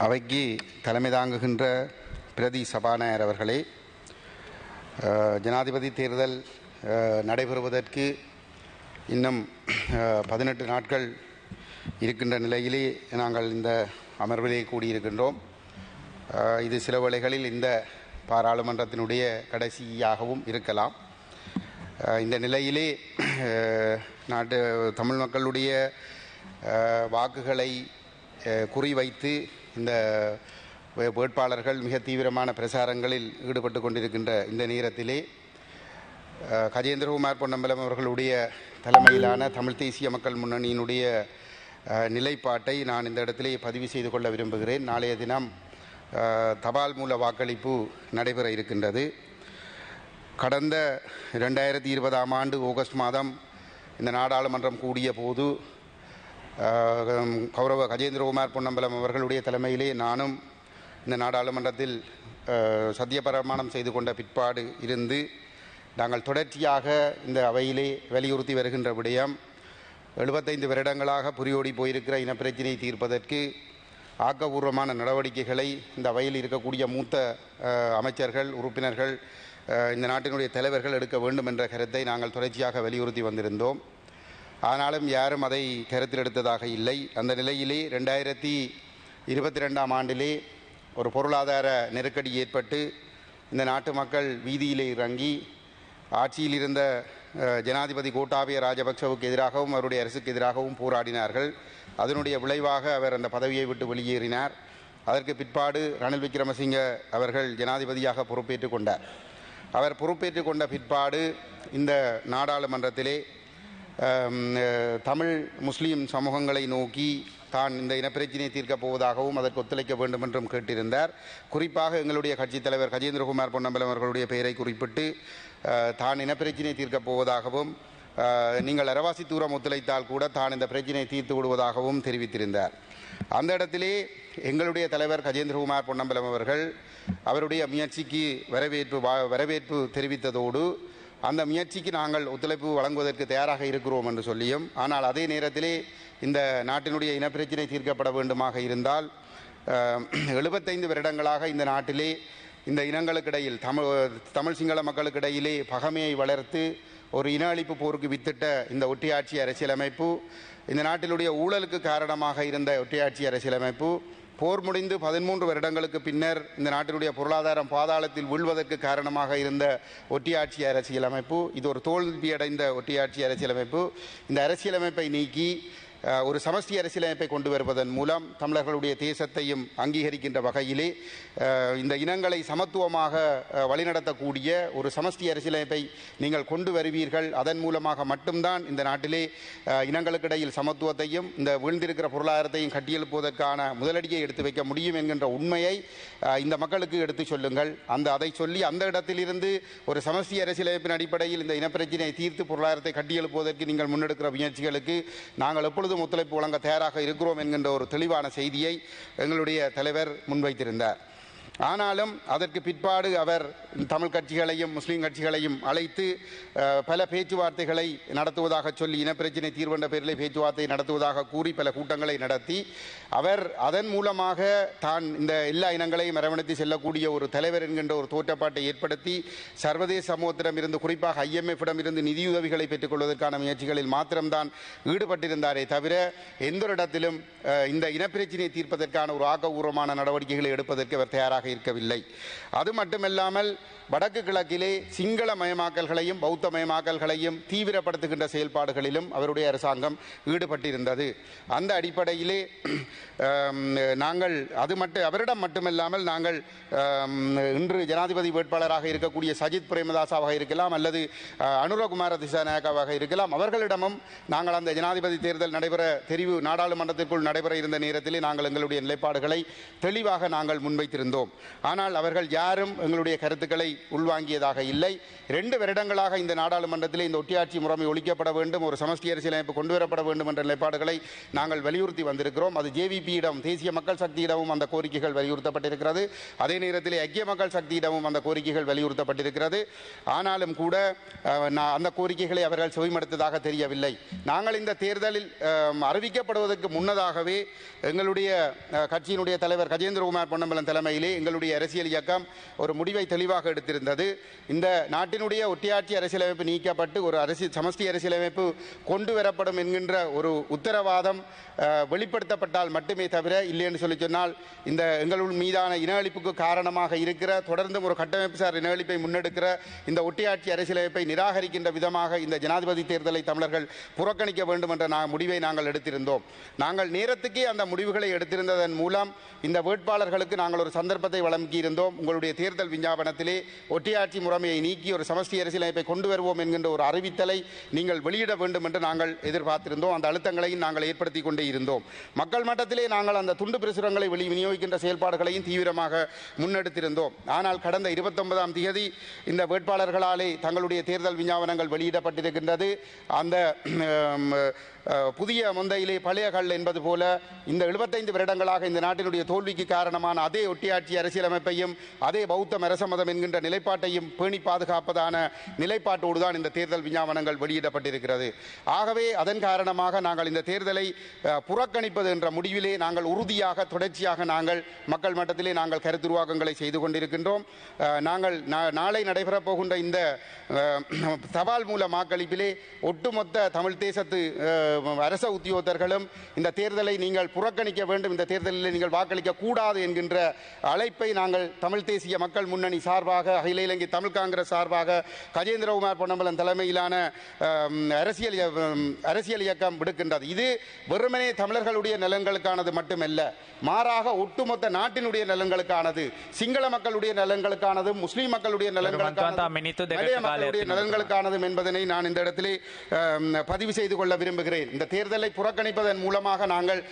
அவைக்கு தலைமை தாங்குகின்ற பிரதி சபாநாயகர் அவர்களே ஜனாதிபதி தேர்தல் நடைபெறுவதற்கு இன்னும் பதினெட்டு நாட்கள் இருக்கின்ற நிலையிலே நாங்கள் இந்த அமர்விலே கூடியிருக்கின்றோம். இது சில வேளைகளில் இந்த பாராளுமன்றத்தினுடைய கடைசியாகவும் இருக்கலாம். இந்த நிலையிலே நாட்டு தமிழ் மக்களுடைய வாக்குகளை குறிவைத்து இந்த வே- வேட்பாளர்கள் மிக தீவிரமான பிரசாரங்களில் ஈடுபட்டு கொண்டிருக்கின்ற இந்த நேரத்திலே கஜேந்திரகுமார் பொன்னம்பலம் அவர்களுடைய தலைமையிலான தமிழ் தேசிய மக்கள் முன்னணியினுடைய நிலைப்பாட்டை நான் இந்த இடத்திலே பதிவு செய்து கொள்ள விரும்புகிறேன். நாளைய தினம் தபால் மூல வாக்களிப்பு நடைபெற இருக்கின்றது. கடந்த ரெண்டாயிரத்தி இருபதாம் ஆண்டு ஆகஸ்ட் மாதம் இந்த நாடாளுமன்றம் கூடிய போது கௌரவ கஜேந்திரகுமார் பொன்னம்பலம் அவர்களுடைய தலைமையிலே நானும் இந்த நாடாளுமன்றத்தில் சத்தியபிரமாணம் செய்து கொண்ட பிற்பாடு இருந்து நாங்கள் தொடர்ச்சியாக இந்த அவையிலே வலியுறுத்தி வருகின்ற விடயம் எழுபத்தைந்து வருடங்களாக புரியோடி போயிருக்கிற இனப்பிரச்சினை தீர்ப்பதற்கு ஆக்கபூர்வமான நடவடிக்கைகளை இந்த அவையில் இருக்கக்கூடிய மூத்த அமைச்சர்கள் உறுப்பினர்கள் இந்த நாட்டினுடைய தலைவர்கள் எடுக்க வேண்டும் என்ற கருத்தை நாங்கள் தொடர்ச்சியாக வலியுறுத்தி வந்திருந்தோம். ஆனாலும் யாரும் அதை கருத்தில் எடுத்ததாக இல்லை. அந்த நிலையிலே ரெண்டாயிரத்தி இருபத்தி ரெண்டாம் ஆண்டிலே ஒரு பொருளாதார நெருக்கடி ஏற்பட்டு இந்த நாட்டு மக்கள் வீதியிலே இறங்கி ஆட்சியில் இருந்த ஜனாதிபதி கோட்டாபய ராஜபக்சவுக்கு எதிராகவும் அவருடைய அரசுக்கு எதிராகவும் போராடினார்கள். அதனுடைய விளைவாக அவர் அந்த பதவியை விட்டு வெளியேறினார். அதற்கு பிற்பாடு ரணில் விக்ரமசிங்க அவர்கள் ஜனாதிபதியாக பொறுப்பேற்றுக் கொண்டார். அவர் பொறுப்பேற்றுக் கொண்ட பிற்பாடு இந்த நாடாளுமன்றத்திலே தமிழ் முஸ்லீம் சமூகங்களை நோக்கி தான் இந்த இனப்பிரச்சினையை தீர்க்கப் போவதாகவும் அதற்கு ஒத்துழைக்க வேண்டும் என்றும் கேட்டிருந்தார். குறிப்பாக எங்களுடைய கட்சித் தலைவர் கஜேந்திரகுமார் பொன்னம்பலம் அவர்களுடைய பெயரை குறிப்பிட்டு தான் இனப்பிரச்சினையை தீர்க்கப் போவதாகவும் நீங்கள் அரவாசி தூரம் ஒத்துழைத்தால் கூட தான் இந்த பிரச்சினையை தீர்த்து விடுவதாகவும் தெரிவித்திருந்தார். அந்த இடத்திலே எங்களுடைய தலைவர் கஜேந்திரகுமார் பொன்னம்பலம் அவர்கள் அவருடைய முயற்சிக்கு வரவேற்பு வா- வரவேற்பு தெரிவித்ததோடு அந்த முயற்சிக்கு நாங்கள் ஒத்துழைப்பு வழங்குவதற்கு தயாராக இருக்கிறோம் என்று சொல்லியும் ஆனால் அதே நேரத்திலே இந்த நாட்டினுடைய இனப்பிரச்சினை தீர்க்கப்பட வேண்டுமாக இருந்தால் எழுபத்தைந்து வருடங்களாக இந்த நாட்டிலே இந்த இனங்களுக்கிடையில் தமிழ் தமிழ் சிங்கள மக்களுக்கிடையிலே பகைமையை வளர்த்து ஒரு இன அழிப்பு போருக்கு வித்திட்ட இந்த ஒட்டியாட்சி அரசியலமைப்பு இந்த நாட்டிலுடைய ஊழலுக்கு காரணமாக இருந்த ஒட்டியாட்சி அரசியலமைப்பு போர் முடிந்து பதிமூன்று வருடங்களுக்கு பின்னர் இந்த நாட்டினுடைய பொருளாதாரம் பாதாளத்தில் வீழ்வதற்கு காரணமாக இருந்த ஒட்டியாட்சி அரசியலமைப்பு இது ஒரு தோல்வியடைந்த ஒட்டியாட்சி அரசியலமைப்பு. இந்த அரசியலமைப்பை நீக்கி ஒரு சமஷ்டி அரசியலமைப்பை கொண்டு வருவதன் மூலம் தமிழர்களுடைய தேசத்தையும் அங்கீகரிக்கின்ற வகையிலே இந்த இனங்களை சமத்துவமாக வழிநடத்தக்கூடிய ஒரு சமஷ்டி அரசியலமைப்பை நீங்கள் கொண்டு வருவீர்கள். அதன் மூலமாக மட்டும்தான் இந்த நாட்டிலே இனங்களுக்கிடையில் சமத்துவத்தையும் இந்த வீழ்ந்திருக்கிற பொருளாதாரத்தையும் கட்டியெழுப்புவதற்கான முதலடியை எடுத்து வைக்க முடியும் என்கின்ற உண்மையை இந்த மக்களுக்கு எடுத்து சொல்லுங்கள். அந்த அதை சொல்லி அந்த இடத்திலிருந்து ஒரு சமஸ்டி அரசியலமைப்பின் அடிப்படையில் இந்த இனப்பிரச்சினையை தீர்த்து பொருளாதாரத்தை கட்டியெழுப்புவதற்கு நீங்கள் முன்னெடுக்கிற முயற்சிகளுக்கு நாங்கள் முழுவதும் ஒத்துழைப்பு வழங்க தயாராக இருக்கிறோம் என்கின்ற ஒரு தெளிவான செய்தியை எங்களுடைய தலைவர் முன்வைத்திருந்தார். ஆனாலும் அதற்கு பிற்பாடு அவர் தமிழ் கட்சிகளையும் முஸ்லீம் கட்சிகளையும் அழைத்து பல பேச்சுவார்த்தைகளை நடத்துவதாக சொல்லி இனப்பிரச்சினை தீர்வென்ற பேரிலே பேச்சுவார்த்தை நடத்துவதாக கூறி பல கூட்டங்களை நடத்தி அவர் அதன் மூலமாக தான் இந்த எல்லா இனங்களையும் அரவணைத்து செல்லக்கூடிய ஒரு தலைவர் என்கின்ற ஒரு தோற்றப்பாட்டை ஏற்படுத்தி சர்வதேச சமூகத்திடம் இருந்து குறிப்பாக ஐஎம்எஃபிடம் இருந்து நிதியுதவிகளை பெற்றுக்கொள்வதற்கான முயற்சிகளில் மாத்திரம்தான் ஈடுபட்டிருந்தாரே தவிர எந்த இடத்திலும் இந்த இனப்பிரச்சினையை தீர்ப்பதற்கான ஒரு ஆக்கபூர்வமான நடவடிக்கைகளை எடுப்பதற்கு அவர் தயாராக இருக்கவில்லை. அது மட்டுமல்லாமல் வடக்கு கிழக்கிலே சிங்கள மயமாக்கல்களையும் பௌத்த மயமாக்கல்களையும் தீவிரப்படுத்துகின்ற செயல்பாடுகளிலும் அவருடைய அரசாங்கம் ஈடுபட்டிருந்தது. அந்த அடிப்படையிலே நாங்கள் அது மட்டும் அவரிடம் மட்டுமல்லாமல் நாங்கள் இன்று ஜனாதிபதி வேட்பாளராக இருக்கக்கூடிய சஜித் பிரேமதாசாவாக இருக்கலாம் அல்லது அனுரகுமார திசாநாயக்காவாக இருக்கலாம். அவர்களிடமும் நாங்கள் அந்த ஜனாதிபதி தேர்தல் நடைபெற தெரிவு நாடாளுமன்றத்திற்குள் நடைபெற இருந்த நேரத்திலே நாங்கள் எங்களுடைய நிலைப்பாடுகளை தெளிவாக நாங்கள் முன்வைத்திருந்தோம். ஆனால் அவர்கள் யாரும் எங்களுடைய கருத்துக்களை உள்வாங்கியதாக இல்லை. ரெண்டு வருடங்களாக இந்த நாடாளுமன்றத்தில் இந்த ஒட்டியாட்சி முறைமை ஒழிக்கப்பட வேண்டும் ஒரு சமஷ்டி அரசியலமைப்பு கொண்டு வரப்பட வேண்டும் என்ற நிலைப்பாடுகளை நாங்கள் வலியுறுத்தி வந்திருக்கிறோம். அது ஜேவிபியிடம் தேசிய மக்கள் சக்தியிடமும் அந்த கோரிக்கைகள் வலியுறுத்தப்பட்டிருக்கிறது. அதே நேரத்தில் ஐக்கிய மக்கள் சக்தியிடமும் அந்த கோரிக்கைகள் வலியுறுத்தப்பட்டிருக்கிறது. ஆனாலும் கூட நான் அந்த கோரிக்கைகளை அவர்கள் செவிமடுத்ததாக தெரியவில்லை. நாங்கள் இந்த தேர்தலில் அறிவிக்கப்படுவதற்கு முன்னதாகவே எங்களுடைய கட்சியினுடைய தலைவர் கஜேந்திரகுமார் பொன்னம்பலம் தலைமையிலே எங்களுடைய அரசியல் இயக்கம் ஒரு முடிவை தெளிவாக எடுத்திருந்தது. இந்த நாட்டினுடைய ஒட்டியாட்சி அரசியலமைப்பு நீக்கப்பட்டு ஒரு அரசியல் சமஷ்டி அரசியலமைப்பு கொண்டு வரப்படும் என்கின்ற ஒரு உத்தரவாதம் வெளிப்படுத்தப்பட்டால் மட்டுமே தவிர இல்லை என்று சொல்லி சொன்னால் இந்த எங்களுள் மீதான இன அழிப்புக்கு காரணமாக இருக்கிற தொடர்ந்து ஒரு கட்டமைப்பு சார் இன அழிப்பை முன்னெடுக்கிற இந்த ஒட்டியாட்சி அரசியலமைப்பை நிராகரிக்கின்ற விதமாக இந்த ஜனாதிபதி தேர்தலை தமிழர்கள் புறக்கணிக்க வேண்டும் என்ற முடிவை நாங்கள் எடுத்திருந்தோம். நாங்கள் நேரத்துக்கே அந்த முடிவுகளை எடுத்திருந்ததன் மூலம் இந்த வேட்பாளர்களுக்கு நாங்கள் ஒரு சந்தர்ப்பத்தை வழங்கியிருந்தோம். உங்களுடைய தேர்தல் விஞ்ஞாபனத்திலே ஒட்டியாட்சி முறைமையை நீக்கி ஒரு சமஷ்டி அரசியலமைப்பை கொண்டு வருவோம் என்கின்ற ஒரு அறிவித்தலை நீங்கள் வெளியிட வேண்டும் என்று நாங்கள் எதிர்பார்த்திருந்தோம். அந்த அழுத்தங்களையும் நாங்கள் ஏற்படுத்தி கொண்டே இருந்தோம். மக்கள் மட்டத்திலே நாங்கள் அந்த துண்டு பிரசுரங்களை வெளி விநியோகிக்கின்ற செயல்பாடுகளையும் தீவிரமாக முன்னெடுத்திருந்தோம். ஆனால் கடந்த இருபத்தொன்பதாம் தேதி இந்த வேட்பாளர்களாலே தங்களுடைய தேர்தல் விஞ்ஞாபனங்கள் வெளியிடப்பட்டிருக்கின்றது. அந்த புதிய முந்தையிலே பழைய கல் என்பது போல இந்த 75 வருடங்களாக இந்த நாட்டினுடைய தோல்விக்கு காரணமான அதே ஒட்டியாட்சி அரசியலமைப்பையும் அதே பௌத்த மரசமதம் என்கின்ற நிலைப்பாட்டையும் பேணி பாதுகாப்பதான நிலைப்பாட்டோடு தான் இந்த தேர்தல் விஞ்ஞாபனங்கள் வெளியிடப்பட்டிருக்கிறது. ஆகவே அதன் காரணமாக நாங்கள் இந்த தேர்தலை புறக்கணிப்பது என்ற முடிவிலே நாங்கள் உறுதியாக தொடர்ச்சியாக நாங்கள் மக்கள் மட்டத்திலே நாங்கள் கருத்துருவாக்கங்களை செய்து கொண்டிருக்கின்றோம். நாங்கள் நா- நாளை நடைபெறப் போகின்ற இந்த தபால் மூல வாக்களிப்பிலே ஒட்டுமொத்த தமிழ் தேசத்து அரச உத்தியோகர்களும் இந்த தேர்தலை நீங்கள் புறக்கணிக்க வேண்டும் இந்த தேர்தலில் நீங்கள் வாக்களிக்க கூடாது என்கின்ற அழைப்பை நாங்கள் தமிழ் தேசிய மக்கள் முன்னணி சார்பாக அகில இலங்கை தமிழ் காங்கிரஸ் சார்பாக கஜேந்திரகுமார் பொன்னம்பலம் தலைமையிலான அரசியல் அரசியல் இயக்கம் விடுக்கின்றது. இது வெறுமனே தமிழர்களுடைய நலன்களுக்கானது மட்டுமல்ல மாறாக ஒட்டுமொத்த நாட்டினுடைய நலன்களுக்கானது சிங்கள மக்களுடைய நலன்களுக்கானது முஸ்லீம் மக்களுடைய நலன்களுக்கானது மக்களுடைய நலன்களுக்கானதும் என்பதனை நான் இந்த இடத்திலே பதிவு செய்து கொள்ள விரும்புகிறேன். இந்த தேர்தலை புறக்கணிப்பதன் மூலமாக நாங்கள்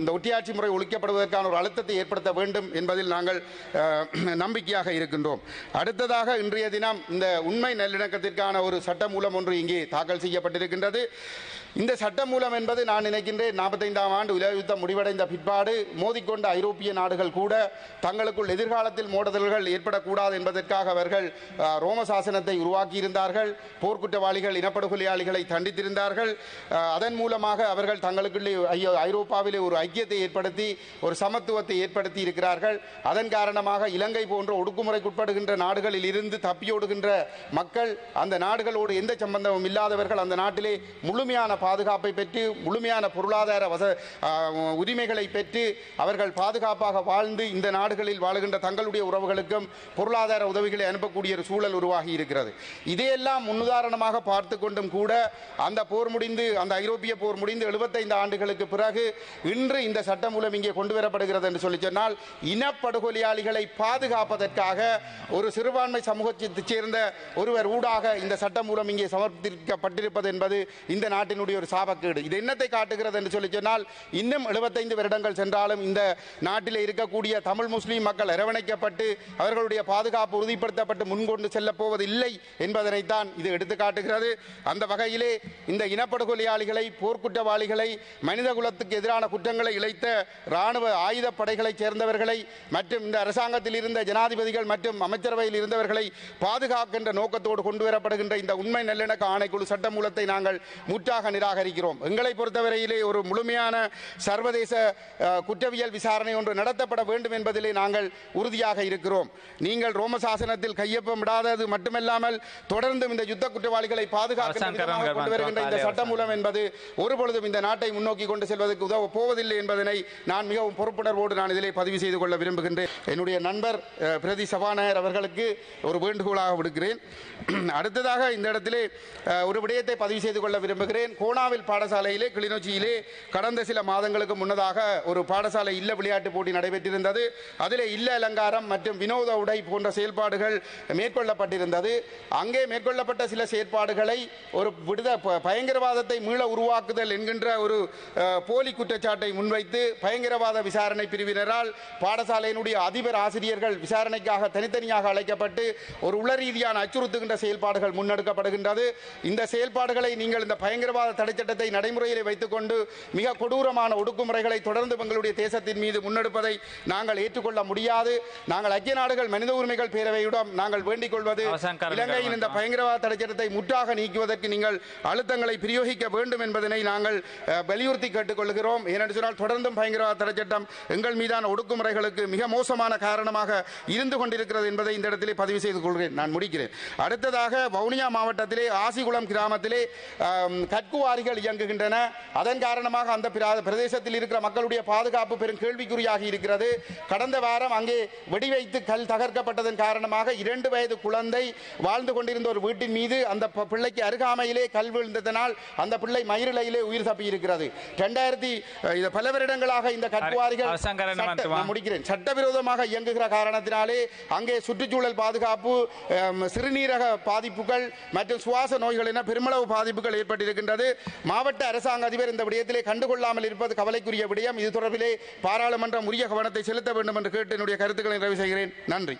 இந்த ஒட்டியாட்சி முறை ஒழிக்கப்படுவதற்கான ஒரு அழுத்தத்தை ஏற்படுத்த வேண்டும் என்பதில் நாங்கள் நம்பிக்கையாக இருக்கின்றோம். அடுத்ததாக இன்றைய தினம் இந்த உண்மை நல்லிணக்கத்திற்கான ஒரு சட்ட மூலம் ஒன்று இங்கே தாக்கல் செய்யப்பட்டிருக்கின்றது. இந்த சட்ட மூலம் என்பது நான் நினைக்கின்றேன் நாற்பத்தைந்தாம் ஆண்டு உலக யுத்தம் முடிவடைந்த பிற்பாடு மோதிக்கொண்ட ஐரோப்பிய நாடுகள் கூட தங்களுக்குள் எதிர்காலத்தில் மோடுதல்கள் ஏற்படக்கூடாது என்பதற்காக அவர்கள் ரோம சாசனத்தை உருவாக்கியிருந்தார்கள். போர்க்குற்றவாளிகள் இனப்படுகொலையாளிகளை தண்டித்திருந்தார்கள். அதன் மூலமாக அவர்கள் தங்களுக்குள்ளே ஐயோ ஐரோப்பாவிலே ஒரு ஐக்கியத்தை ஏற்படுத்தி ஒரு சமத்துவத்தை ஏற்படுத்தி இருக்கிறார்கள். அதன் காரணமாக இலங்கை போன்ற ஒடுக்குமுறைக்குட்படுகின்ற நாடுகளில் இருந்து தப்பியோடுகின்ற மக்கள் அந்த நாடுகளோடு எந்த சம்பந்தமும் இல்லாதவர்கள் அந்த நாட்டிலே முழுமையான பாதுகாப்பை பெற்று முழுமையான பொருளாதார வச உரிமைகளை பெற்று அவர்கள் பாதுகாப்பாக வாழ்ந்து இந்த நாடுகளில் வாழுகின்ற தங்களுடைய உறவுகளுக்கும் பொருளாதார உதவிகளை அனுப்பக்கூடிய ஒரு சூழல் உருவாகி இருக்கிறது. இதையெல்லாம் முன்னுதாரணமாக பார்த்து கொண்டும் கூட அந்த போர் முடிந்து அந்த ஐரோப்பிய போர் முடிந்து 75 ஆண்டுகளுக்கு பிறகு இன்று இந்த சட்டம் மூலம் இங்கே கொண்டு வரப்படுகிறது என்று சொல்லி சொன்னால் இனப்படுகொலையாளிகளை பாதுகாப்பதற்காக ஒரு சிறுபான்மை சமூகத்தைச் சேர்ந்த ஒருவர் ஊடாக இந்த சட்டம் மூலம் இங்கே சமர்ப்பிக்கப்பட்டிருப்பது என்பது இந்த நாட்டினுடைய ஒரு சாபக்கேடு. இது என்னத்தை காட்டுகிறது என்று சொல்லி சொன்னால் இன்னும் 75 வருடங்கள் சென்றாலும் இந்த நாட்டில் இருக்கக்கூடிய தமிழ் முஸ்லீம் மக்கள் அரவணைக்கப்பட்டு அவர்களுடைய பாதுகாப்பு உறுதிப்படுத்தப்பட்டு முன்கொண்டு செல்லப் போவது இல்லை என்பதனைத்தான் இது எடுத்து காட்டுகிறது அந்த வகையிலே இந்த இனப்படுகொலையாளிகள் போர்க்குற்றவாளிகளை மனித குலத்துக்கு எதிரான குற்றங்களை இழைத்த ராணுவ ஆயுத படைகளைச் சேர்ந்தவர்களை மற்றும் இந்த அரசாங்கத்தில் இருந்த ஜனாதிபதிகள் மற்றும் அமைச்சரவையில் இருந்தவர்களை பாதுகாக்கின்ற நோக்கத்தோடு கொண்டு வரப்படுகின்ற இந்த உண்மை நல்லிணக்க ஆணைக்குழு சட்டமூலத்தை நாங்கள் முற்றாக நிராகரிக்கிறோம். எங்களை பொறுத்தவரையிலே ஒரு முழுமையான சர்வதேச குற்றவியல் விசாரணை ஒன்று நடத்தப்பட வேண்டும் என்பதிலே நாங்கள் உறுதியாக இருக்கிறோம். நீங்கள் ரோம சாசனத்தில் கையொப்பமிடாதது மட்டுமல்லாமல் தொடர்ந்தும் இந்த யுத்த குற்றவாளிகளை கரங்கள் கொண்டு வருகின்ற இந்த சட்டமூலம் என்பது ஒருபொழுதும் இந்த நாட்டை முன்னோக்கி கொண்டு செல்வதற்கு உதவ போவதில்லை என்பதனை நான் மிகவும் பொறுப்புணர்வோடு நான் இதிலே பதிவு செய்து கொள்ள விரும்புகின்றேன். என்னுடைய நண்பர் பிரதி சபாநாயகர் அவர்களுக்கு ஒரு வேண்டுகோளாக விடுக்கிறேன். அடுத்ததாக இந்த இடத்திலே ஒரு விடயத்தை பதிவு செய்து கொள்ள விரும்புகிறேன். கோணாவில் பாடசாலையிலே கிளிநொச்சியிலே கடந்த சில மாதங்களுக்கு முன்னதாக ஒரு பாடசாலை இல்ல விளையாட்டு போட்டி நடைபெற்றிருந்தது. அதிலே இல்ல அலங்காரம் மற்றும் வினோத உடை போன்ற செயல்பாடுகள் மேற்கொள்ளப்பட்டிருந்தது. அங்கே மேற்கொள்ளப்பட்ட சில செயற்பாடுகளை ஒரு விடுத பயங்கரவாதத்தை மீள உருவாக்குதல் என்கின்ற ஒரு போலி குற்றச்சாட்டை முன்வைத்து பயங்கரவாத விசாரணை பிரிவினரால் பாடசாலையினுடைய அதிபர் ஆசிரியர்கள் விசாரணைக்காக தனித்தனியாக தனியாக அழைக்கப்பட்டு ஒரு உள ரீதியான அச்சுறுத்துகின்ற செயல்பாடுகள் முன்னெடுக்கப்படுகின்றது. இந்த செயல்பாடுகளை நீங்கள் இந்த பயங்கரவாத தடை சட்டத்தை நடைமுறையில் வைத்துக்கொண்டு மிக கொடூரமான ஒடுக்குமுறைகளை தொடர்ந்து எங்களுடைய தேசத்தின் மீது முன்னெடுப்பதை நாங்கள் ஏற்றுக்கொள்ள முடியாது. நாங்கள் ஐக்கிய நாடுகள் மனித உரிமைகள் பேரவையிடம் நாங்கள் வேண்டிக் கொள்வது இலங்கையின் இந்த பயங்கரவாத தடை சட்டத்தை முற்றாக நீக்குவதற்கு நீங்கள் அழுத்தங்களை பிரயோகிக்க வேண்டும். வேண்டும் என்பதனை நாங்கள் வலியுறுத்தி கேட்டுக்கொள்கிறோம். ஏனென்று சொன்னால் தொடர்ந்தும் பயங்கரவாத தடை சட்டம் எங்கள் மீதான ஒடுக்குமுறைகளுக்கு மிக மோசமான காரணமாக இருந்து கொண்டிருக்கிறது என்பதை இந்த இடத்திலே பதிவு செய்து கொள்கிறேன். நான் முடிக்கிறேன். அடுத்ததாக வவுனியா மாவட்டத்திலே ஆசிகுளம் கிராமத்திலே கற்குவாரிகள் இயங்குகின்றன. அதன் காரணமாக அந்த பிரதேசத்தில் இருக்கிற மக்களுடைய பாதுகாப்பு பெரும் கேள்விக்குறியாகி இருக்கிறது. கடந்த வாரம் அங்கே வெடிவைத்து கல் தகர்க்கப்பட்டதன் காரணமாக இரண்டு வயது குழந்தை வாழ்ந்து கொண்டிருந்த ஒரு வீட்டின் மீது அந்த பிள்ளைக்கு அருகாமையிலே கல் விழுந்ததனால் அந்த பிள்ளை மயிரிழையிலே உயிர் தப்பி இருக்கிறது ரெண்டாயிரத்தி இது பல வருடங்களாக இந்த கற்குவாரிகள் முடிக்கிறேன். சட்டவிரோதமாக இயங்குகிற காரணத்தினாலே அங்கே சுற்றுச்சூழல் பாதுகாப்பு சிறுநீரக பாதிப்புகள் மற்றும் சுவாச நோய்கள் என பெருமளவு பாதிப்புகள் ஏற்பட்டிருக்கின்றது. மாவட்ட அரசாங்க அதிபர் இந்த விடயத்திலே கண்டுகொள்ளாமல் இருப்பது கவலைக்குரிய விடயம். இது தொடர்பிலே பாராளுமன்றம் உரிய கவனத்தை செலுத்த வேண்டும் என்று கேட்டு என்னுடைய கருத்துக்களை நிறைவு செய்கிறேன். நன்றி.